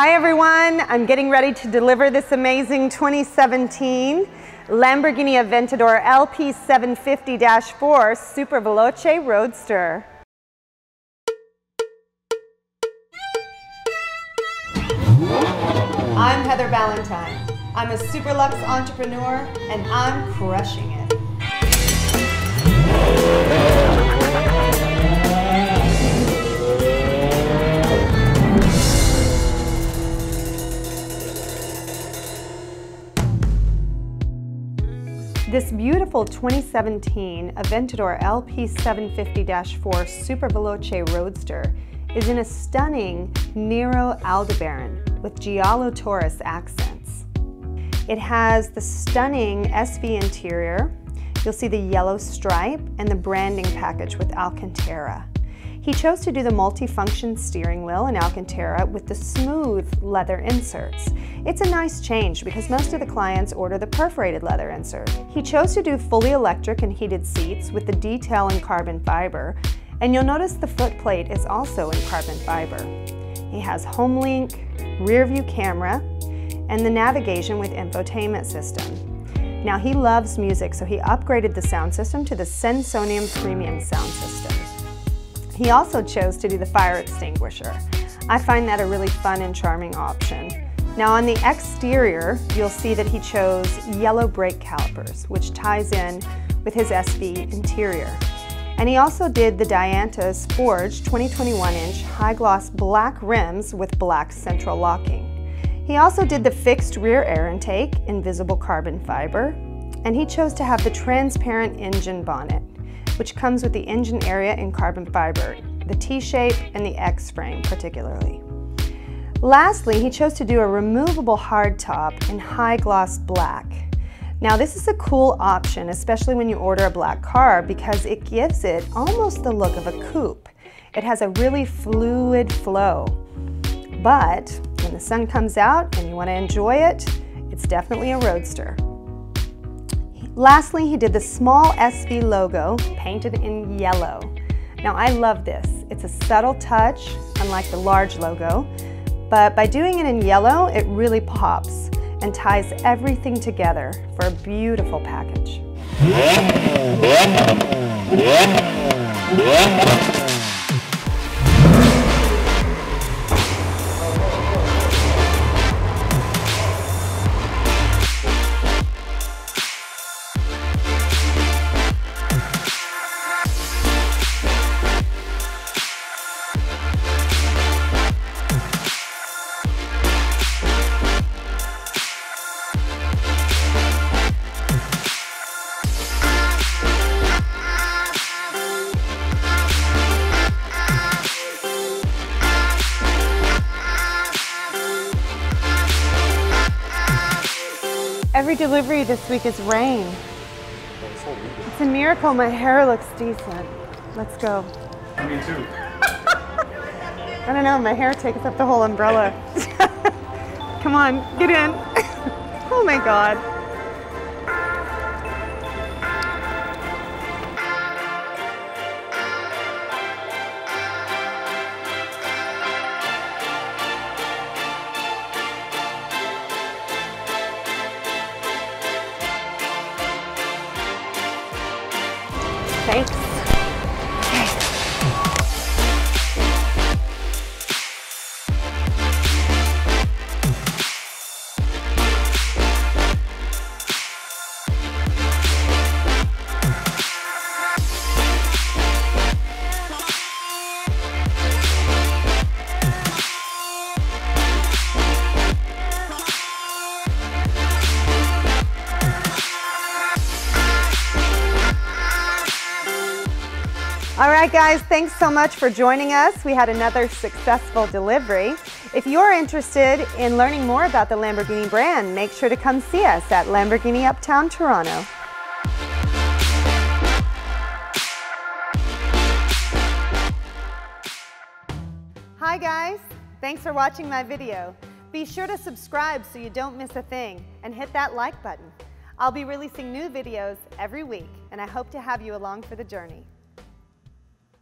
Hi everyone, I'm getting ready to deliver this amazing 2017 Lamborghini Aventador LP750-4 Super Veloce Roadster. I'm Heather Ballentine. I'm a Superlux entrepreneur and I'm crushing it. This beautiful 2017 Aventador LP750-4 Super Veloce Roadster is in a stunning Nero Aldebaran with Giallo Taurus accents. It has the stunning SV interior. You'll see the yellow stripe and the branding package with Alcantara. He chose to do the multi-function steering wheel in Alcantara with the smooth leather inserts. It's a nice change because most of the clients order the perforated leather insert. He chose to do fully electric and heated seats with the detail in carbon fiber, and you'll notice the footplate is also in carbon fiber. He has HomeLink, rear view camera, and the navigation with infotainment system. Now he loves music, so he upgraded the sound system to the Sensonium Premium sound system. He also chose to do the fire extinguisher. I find that a really fun and charming option. Now on the exterior, you'll see that he chose yellow brake calipers, which ties in with his SV interior. And he also did the Dianthus Forge 2021 inch high gloss black rims with black central locking. He also did the fixed rear air intake invisible carbon fiber, and he chose to have the transparent engine bonnet which comes with the engine area in carbon fiber, the T-shape and the X-frame particularly. Lastly, he chose to do a removable hardtop in high gloss black. Now this is a cool option, especially when you order a black car because it gives it almost the look of a coupe. It has a really fluid flow. But when the sun comes out and you want to enjoy it, it's definitely a roadster. Lastly, he did the small SV logo painted in yellow. Now I love this. It's a subtle touch, unlike the large logo, but by doing it in yellow, it really pops and ties everything together for a beautiful package. Every delivery this week is rain. It's a miracle my hair looks decent. Let's go. Me too. I don't know, my hair takes up the whole umbrella. Come on, get in. oh my God. Thanks. All right, guys, thanks so much for joining us. We had another successful delivery. If you're interested in learning more about the Lamborghini brand, make sure to come see us at Lamborghini Uptown Toronto. Hi, guys. Thanks for watching my video. Be sure to subscribe so you don't miss a thing and hit that like button. I'll be releasing new videos every week, and I hope to have you along for the journey.